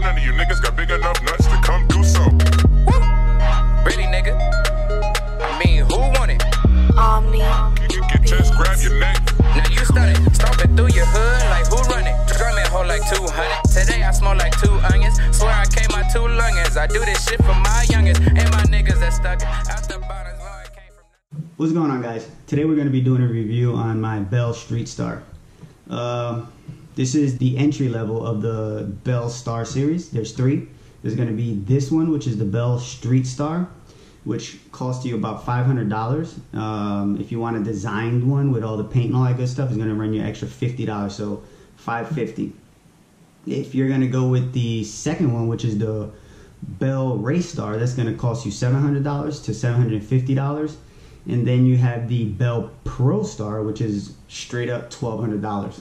bet none of you niggas got big enough nuts to come do so. Really, nigga? I mean, who want it? Omni. You can just grab your neck. Now you started stomping through your hood like who run it? Drumming hold like 200. Today I smell like two onions. Swear I came out two lungins. I do this shit for my youngest and my niggas that stuck out the bottoms. Long I came from. What's going on, guys? Today we're going to be doing a review on my Bell Street Star. Uh, this is the entry level of the Bell Star series. There's three. There's going to be this one, which is the Bell Street Star, which costs you about $500. Um, if you want a designed one with all the paint and all that good stuff, it's going to run you an extra $50. So 550 If you're going to go with the second one, which is the Bell Race Star, that's going to cost you $700 to $750 and then you have the Bell Pro Star, which is straight up twelve hundred dollars.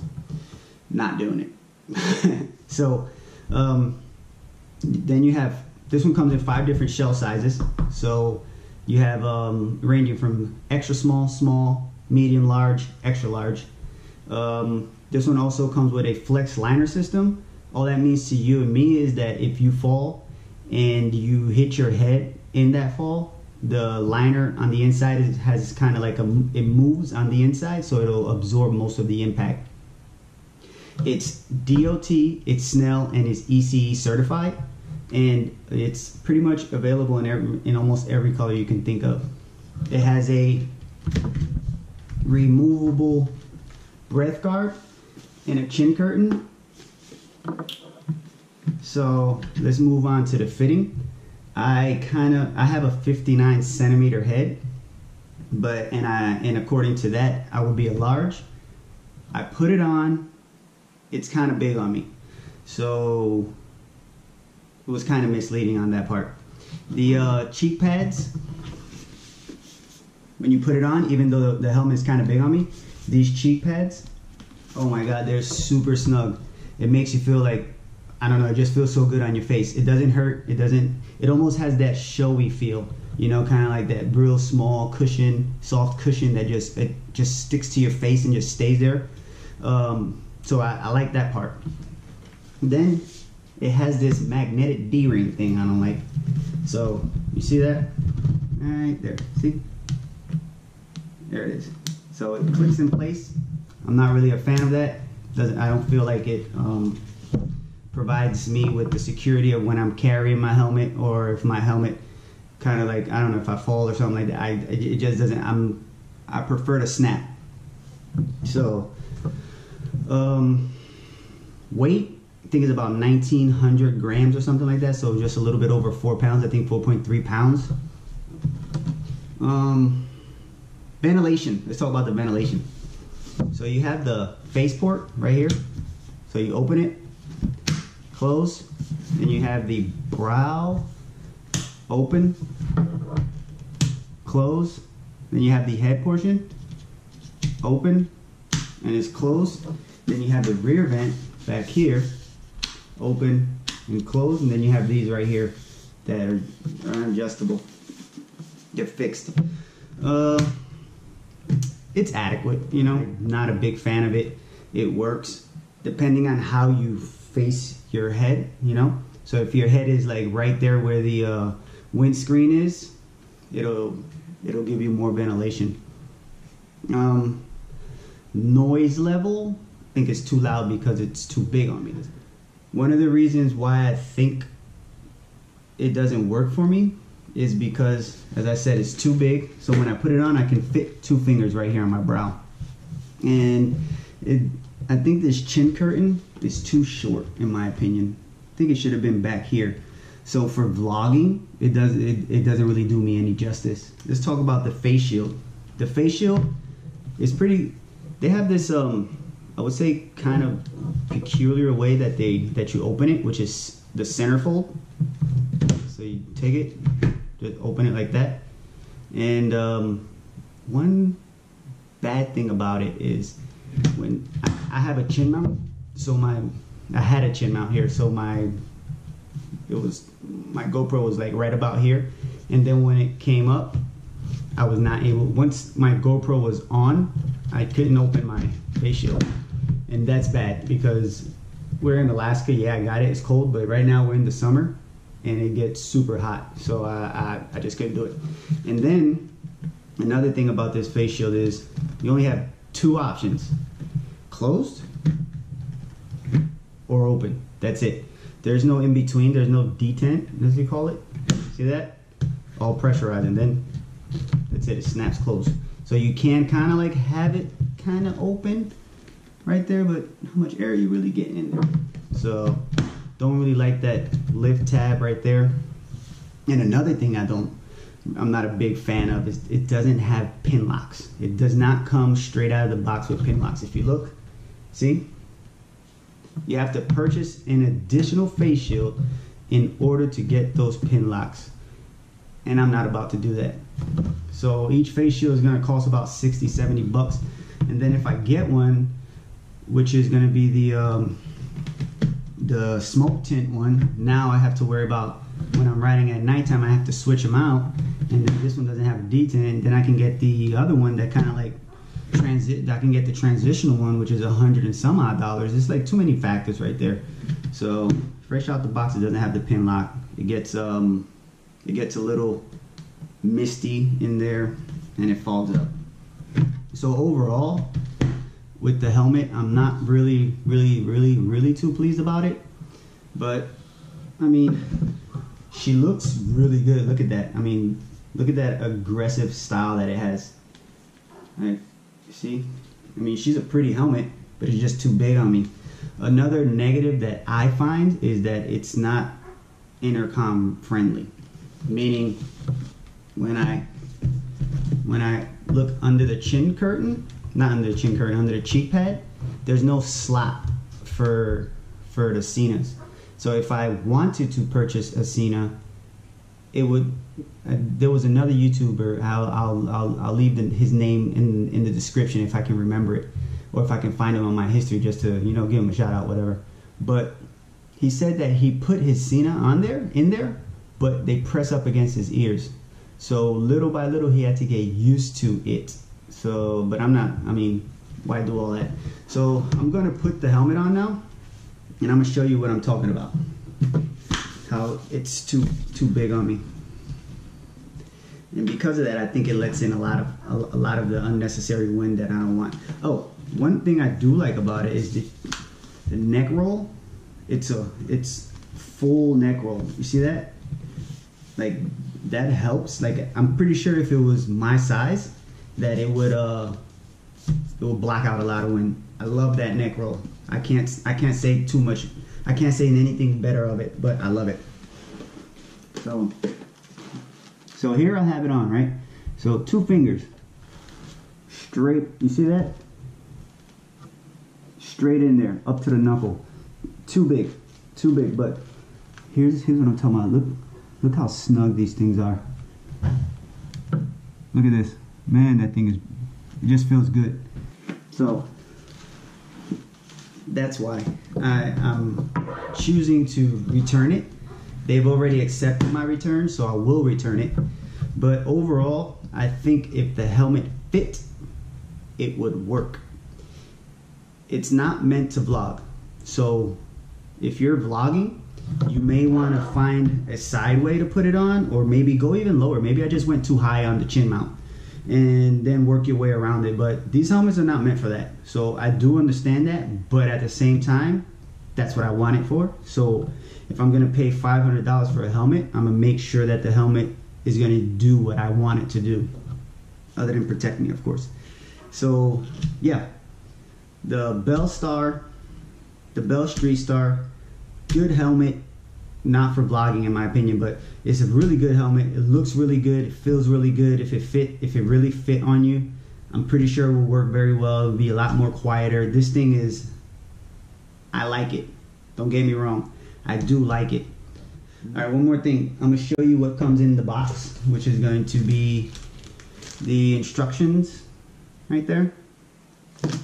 Not doing it. so, um, then you have this one comes in five different shell sizes. So you have um, ranging from extra small, small, medium, large, extra large. Um, this one also comes with a flex liner system. All that means to you and me is that if you fall and you hit your head in that fall, the liner on the inside has kind of like a it moves on the inside so it'll absorb most of the impact it's dot it's snell and it's ece certified. And it's pretty much available in every, in almost every color you can think of. It has a removable breath guard and a chin curtain. So let's move on to the fitting. I kind of I have a 59 centimeter head, but and I and according to that I would be a large. I put it on, it's kind of big on me, so it was kind of misleading on that part. The uh, cheek pads, when you put it on, even though the, helmet is kind of big on me, these cheek pads, oh my god, they're super snug. It makes you feel like I don't know, it just feels so good on your face. It doesn't hurt. It doesn't. It almost has that Shoei feel, you know, kind of like that real small cushion, soft cushion that just it just sticks to your face and just stays there. Um, so I, I like that part. Then it has this magnetic D-ring thing I don't like. So you see that? Right there. See? There it is. So it clicks in place. I'm not really a fan of that. Doesn't I don't feel like it. Um, provides me with the security of when I'm carrying my helmet or if my helmet kind of like I don't know if I fall or something like that. I it just doesn't. I'm I prefer to snap. So um, weight I think is about 1900 grams or something like that. So just a little bit over four pounds. I think 4.3 pounds. Um, ventilation. Let's talk about the ventilation. So you have the face port right here. So you open it close. Then you have the brow open, close. Then you have the head portion open and it's closed. Then you have the rear vent back here open and closed. And then you have these right here that are, are adjustable. They're fixed. Uh, it's adequate, you know, not a big fan of it. It works depending on how you face your head, you know. So if your head is like right there where the uh, windscreen is, it'll it'll give you more ventilation. Um, noise level, think it's too loud because it's too big on me. One of the reasons why I think it doesn't work for me is because, as I said, it's too big. So when I put it on, I can fit two fingers right here on my brow, and it, I think this chin curtain is too short, in my opinion. I think it should have been back here. So for vlogging, it does it, it doesn't really do me any justice. Let's talk about the face shield. The face shield is pretty. They have this um, I would say kind of peculiar way that they that you open it, which is the centerfold. So you take it, just open it like that, and um, one bad thing about it is when I, I have a chin mount, so my I had a chin mount here, so my it was my GoPro was like right about here, and then when it came up, I was not able. Once my GoPro was on, I couldn't open my face shield, and that's bad because we're in Alaska. Yeah, I got it. It's cold, but right now we're in the summer, and it gets super hot. So I, I, I just couldn't do it. And then another thing about this face shield is you only have two options: closed or open. That's it. There's no in between. There's no detent, as you call it. See that? All pressurized, and then that's it. It snaps closed. So you can kind of like have it kind of open right there, but how much air are you really getting in there? So don't really like that lift tab right there. And another thing I don't, I'm not a big fan of is it doesn't have pin locks. It does not come straight out of the box with pin locks. If you look, see, you have to purchase an additional face shield in order to get those pin locks. And I'm not about to do that. So each face shield is going to cost about 60, 70 bucks. And then if I get one, which is going to be the um, the smoke tint one, now I have to worry about when I'm riding at nighttime, I have to switch them out. And this one doesn't have a detent. Then I can get the other one that kind of like transit. I can get the transitional one, which is a hundred and some odd dollars. It's like too many factors right there. So fresh out the box, it doesn't have the pin lock. It gets um, it gets a little misty in there, and it falls up. So overall, with the helmet, I'm not really, really, really, really too pleased about it. But I mean, she looks really good. Look at that. I mean, look at that aggressive style that it has. Right? See? I mean, she's a pretty helmet, but it's just too big on me. Another negative that I find is that it's not intercom friendly. Meaning, when I when I look under the chin curtain, not under the chin curtain, under the cheek pad, there's no slot for for the Senas. So if I wanted to purchase a Sena, it would. Uh, there was another YouTuber. I'll I'll I'll, I'll leave the, his name in in the description if I can remember it, or if I can find him on my history just to you know give him a shout out, whatever. But he said that he put his Sena on there in there, but they press up against his ears. So little by little, he had to get used to it. So, but I'm not. I mean, why do all that? So I'm gonna put the helmet on now, and I'm gonna show you what I'm talking about. How it's too too big on me, and because of that, I think it lets in a lot of a, a lot of the unnecessary wind that I don't want. Oh, one thing I do like about it is the the neck roll. It's a it's full neck roll. You see that? Like that helps. Like I'm pretty sure if it was my size, that it would uh it would block out a lot of wind. I love that neck roll. I can't I can't say too much. I can't say anything better of it, but I love it. So so here I have it on, right? So two fingers. Straight, you see that? Straight in there, up to the knuckle. Too big. Too big, but here's here's what I'm talking about. Look look how snug these things are. Look at this. Man, that thing is it just feels good. So that's why I, I'm choosing to return it. They've already accepted my return, so I will return it. But overall, I think if the helmet fit, it would work. It's not meant to vlog. So if you're vlogging, you may want to find a side way to put it on, or maybe go even lower. Maybe I just went too high on the chin mount and then work your way around it. But these helmets are not meant for that. So I do understand that, but at the same time, that's what I want it for. So if I'm gonna pay $500 for a helmet, I'm gonna make sure that the helmet is gonna do what I want it to do, other than protect me, of course. So yeah, the Bell Star, the Bell Street Star, good helmet not for vlogging in my opinion but it's a really good helmet. It looks really good. It feels really good. If it fit if it really fit on you i'm pretty sure it will work very well. It'll be a lot more quieter. This thing is i like it. Don't get me wrong. I do like it. All right one more thing. I'm to show you what comes in the box which is going to be the instructions right there.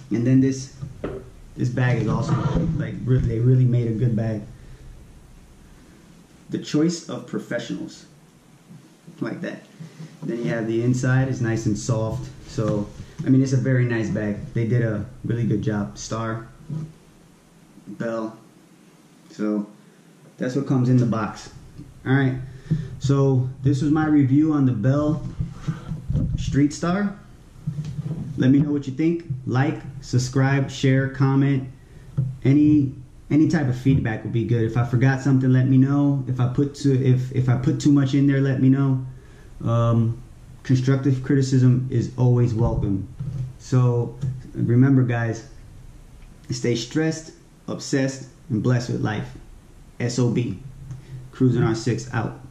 And then this this bag is awesome like they really made a good bag the choice of professionals like that then you have the inside is nice and soft so i mean it's a very nice bag they did a really good job star bell So that's what comes in the box. All right. So this was my review on the Bell Street Star. Let me know what you think. Like, subscribe, share, comment. Any any type of feedback would be good. If I forgot something, let me know. If I put to if if I put too much in there, let me know. Um, constructive criticism is always welcome. So remember, guys, stay stressed, obsessed, and blessed with life. SOB. Cruzin R6 out.